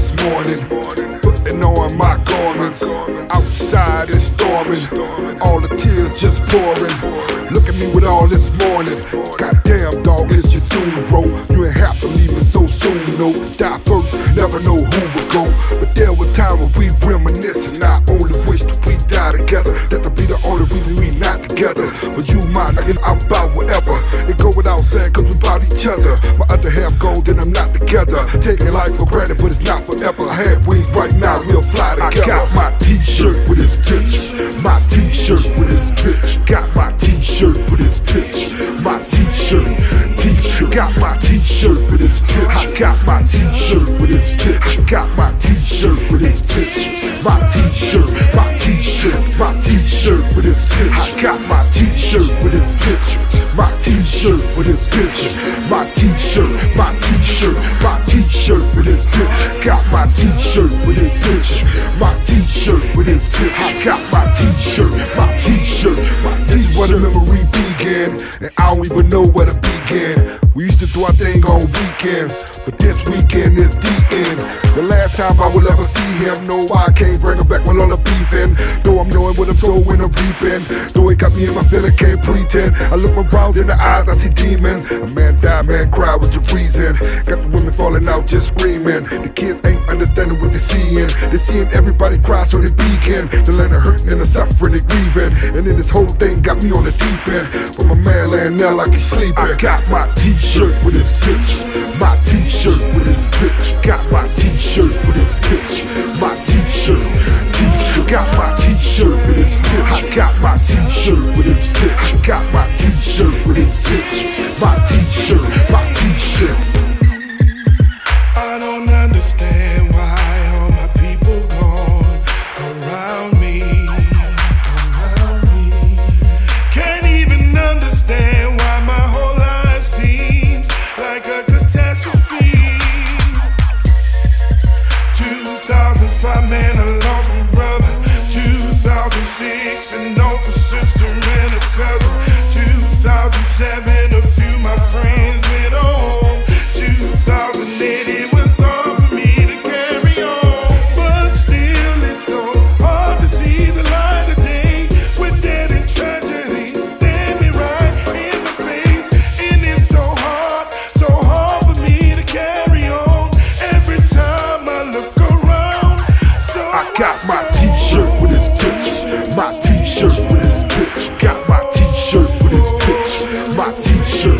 this morning. Putting on my garments. Outside it's storming. All the tears just pouring. Look at me with all this mourning. Goddamn, dog, it's your funeral. You ain't have to leave me so soon, no. Die cause we about each other. My other half goes, then I'm not together. Taking life for granted, but it's not forever. I had wings right now, we'll fly together. I got my t-shirt with his picture. My t-shirt with his bitch. Got my t-shirt with his bitch. My t-shirt, t-shirt. Got my t-shirt with his bitch. I got my t-shirt with his bitch. Got my t-shirt with his bitch. My t-shirt, my t-shirt, my t-shirt with his bitch. I got my t-shirt with his bitch. My t-shirt with his bitch. My t-shirt, my t-shirt, my t-shirt with his bitch. Got my t-shirt with his bitch. My t-shirt with his bitch. I got my t-shirt, my t-shirt, my t-shirt. This is where the memory began, and I don't even know where to begin. We used to do our thing on weekends, but this weekend is. The last time I will ever see him, no, I can't bring him back with all the beefing. Though I'm knowing what I'm sowing and reaping. Though it got me in my feeling, can't pretend. I look around in the eyes, I see demons. A man died, man cry, what's the reason? Got the women falling out, just screaming. The kids ain't understanding what they're seeing. They're seeing everybody cry, so they begin. The land of hurting and the suffering, they grieving. And then this whole thing got me on the deep end. But my man laying there like he's sleeping. I got my t-shirt with his bitch. My t-shirt with his bitch. Got bitch. I got my t-shirt with his bitch. I got my t-shirt with his bitch. My t-shirt, my t-shirt. Got my t-shirt with his bitch. My t-shirt with his bitch. Got my t-shirt with his bitch. My t-shirt,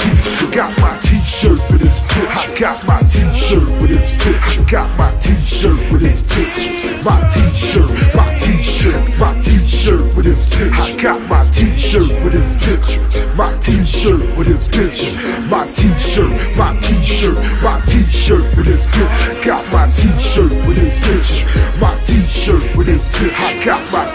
t-shirt. Got my t-shirt with his bitch. I got my t-shirt with his bitch. Got my t-shirt with his bitch. My t-shirt, my t-shirt, my t-shirt with his bitch. I got my t-shirt with his picture. My t-shirt with his picture. My t-shirt, my t-shirt, my t-shirt with his bitch. Got my t-shirt with his bitch. My t-shirt with his bitch. I got my